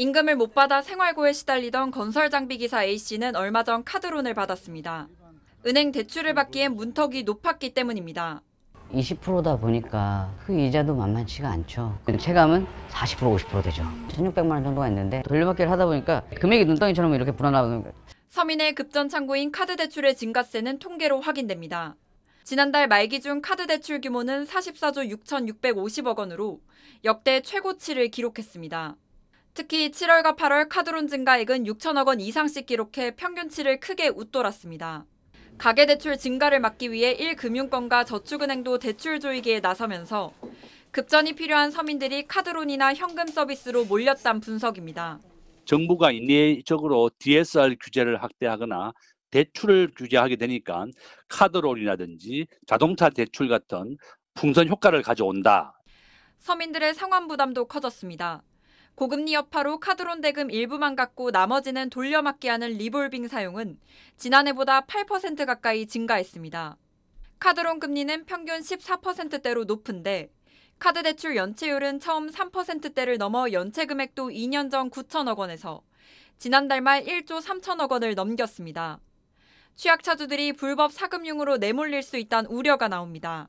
임금을 못 받아 생활고에 시달리던 건설 장비 기사 A씨는 얼마 전 카드론을 받았습니다. 은행 대출을 받기엔 문턱이 높았기 때문입니다. 20%다 보니까 그 이자도 만만치가 않죠. 체감은 40% 50% 되죠. 1,600만 원 정도가 있는데 돌려받기를 하다 보니까 금액이 눈덩이처럼 이렇게 불어나는 거예요. 서민의 급전 창구인 카드 대출의 증가세는 통계로 확인됩니다. 지난달 말 기준 카드 대출 규모는 44조 6,650억 원으로 역대 최고치를 기록했습니다. 특히 7월과 8월 카드론 증가액은 6천억 원 이상씩 기록해 평균치를 크게 웃돌았습니다. 가계대출 증가를 막기 위해 1금융권과 저축은행도 대출 조이기에 나서면서 급전이 필요한 서민들이 카드론이나 현금 서비스로 몰렸단 분석입니다. 정부가 인내적으로 DSR 규제를 확대하거나 대출을 규제하게 되니까 카드론이라든지 자동차 대출 같은 풍선 효과를 가져온다. 서민들의 상환 부담도 커졌습니다. 고금리 여파로 카드론 대금 일부만 갚고 나머지는 돌려막기 하는 리볼빙 사용은 지난해보다 8% 가까이 증가했습니다. 카드론 금리는 평균 14%대로 높은데 카드 대출 연체율은 처음 3%대를 넘어 연체 금액도 2년 전 9천억 원에서 지난달 말 1조 3천억 원을 넘겼습니다. 취약차주들이 불법 사금융으로 내몰릴 수 있다는 우려가 나옵니다.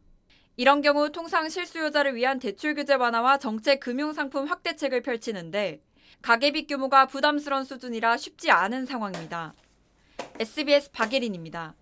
이런 경우 통상 실수요자를 위한 대출 규제 완화와 정책 금융 상품 확대책을 펼치는데 가계빚 규모가 부담스러운 수준이라 쉽지 않은 상황입니다. SBS 박예린입니다.